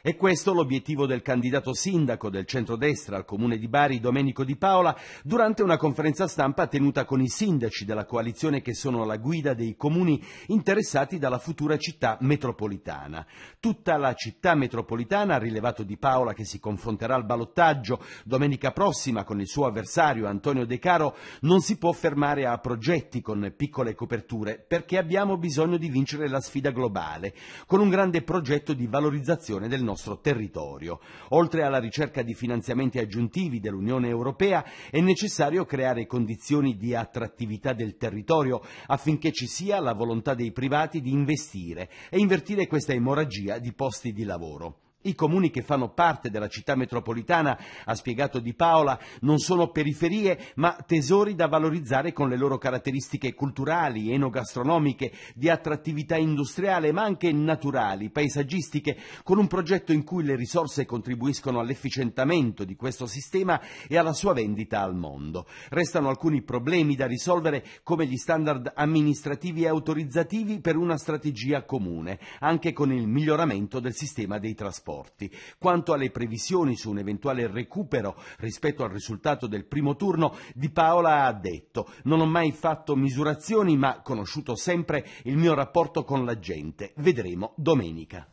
E questo l'obiettivo del candidato sindaco del centrodestra al comune di Bari, Domenico Di Paola, durante una conferenza stampa tenuta con i sindaci della coalizione che sono alla guida dei comuni interessati dalla futura città metropolitana. Tutta la città metropolitana, ha rilevato Di Paola che si confronterà al ballottaggio domenica prossima con il suo avversario Antonio De Caro, non si può fermare a progetti con piccole coperture perché abbiamo bisogno di vincere la sfida globale con un grande progetto di valorizzazione del nostro territorio. Oltre alla ricerca di finanziamenti aggiuntivi dell'Unione Europea è necessario creare condizioni di attrattività del territorio affinché ci sia la volontà dei privati di investire e invertire questa emorragia di posti di lavoro. I comuni che fanno parte della città metropolitana, ha spiegato Di Paola, non sono periferie ma tesori da valorizzare con le loro caratteristiche culturali, enogastronomiche, di attrattività industriale ma anche naturali, paesaggistiche, con un progetto in cui le risorse contribuiscono all'efficientamento di questo sistema e alla sua vendita al mondo. Restano alcuni problemi da risolvere come gli standard amministrativi e autorizzativi per una strategia comune, anche con il miglioramento del sistema dei trasporti trasporti. Quanto alle previsioni su un eventuale recupero rispetto al risultato del primo turno, Di Paola ha detto «Non ho mai fatto misurazioni, ma conosciuto sempre il mio rapporto con la gente. Vedremo domenica».